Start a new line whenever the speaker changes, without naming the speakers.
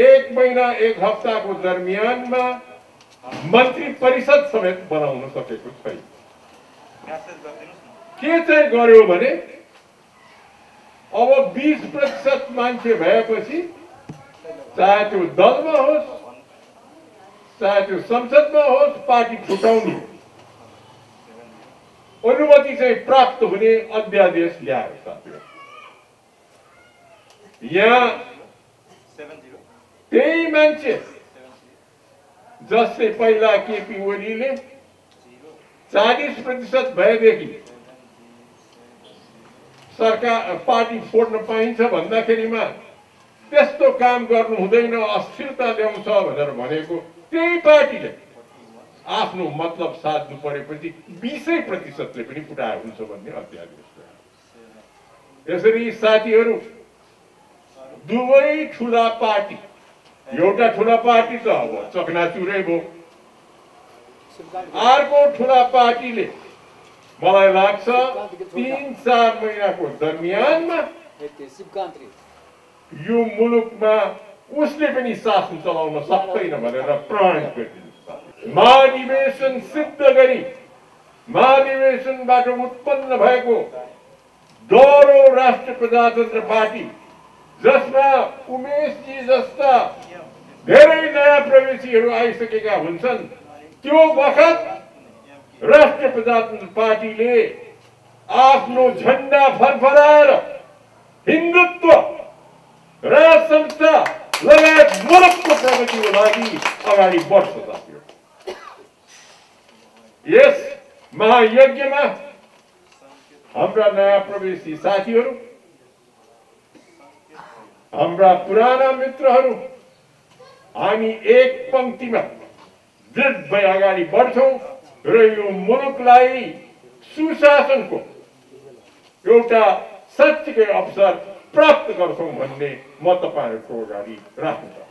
एक महिना एक हप्ताको दरमियानमा मन्त्री परिषद समेत बनाउन सकेको छैन। के चाहिँ गर्यो भने अब बिस प्रतिशत मान्छे भएपछि चाहे त्यो दलमा होस् चाहे त्यो संसदमा होस् पार्टी छुटाउने अनुमति चाहिँ प्राप्त हुने अध्यादेश ल्यायो साथीहरू। यहाँ त्यही मान्छे जसले पहिला केपी ओलीले चालिस प्रतिशत भएदेखि सरकार पार्टी फोड्न पाइन्छ भन्दाखेरिमा त्यस्तो काम गर्नु हुँदैन अस्थिरता ल्याउँछ भनेर भनेको त्यही पार्टीले आफ्नो मतलब साध्नु परेपछि बिसै प्रतिशतले पनि पुटाए हुन्छ भन्ने अध्यादेश। यसरी साथीहरू दुवै ठुला पार्टी एउटा ठुला पार्टी त अब चकनाचुरै भयो अर्को ठुला पार्टीले मलाई लाग्छ तिन चार महिनाको दरमियानमा यो मुलुकमा उसले पनि शासन चलाउन सक्दैन भनेर गरिदिन्छ महाधिवेशन सिद्ध गरी महाधिवेशनबाट उत्पन्न भएको डह्रो राष्ट्र प्रजातन्त्र पार्टी जसमा उमेशजी जस्ता धेरै नयाँ प्रवेशीहरू आइसकेका हुन्छन्। त्यो बखत राष्ट्रिय प्रजातन्त्र पार्टीले आफ्नो झन्डा फरफराएर हिन्दुत्व राज संस्था लगायत मुलुकको प्रगतिको लागि अगाडि बढ्छ साथीहरू यस महायज्ञमा हाम्रा नयाँ प्रवेशी साथीहरू हाम्रा पुराना मित्रहरू हामी एक पङ्क्तिमा दृढ भई अगाडि बढ्छौँ र यो मुलुकलाई सुशासनको एउटा साँच्चीकै अवसर प्राप्त गर्छौँ भन्ने म तपाईँहरूको अगाडि चाहन्छु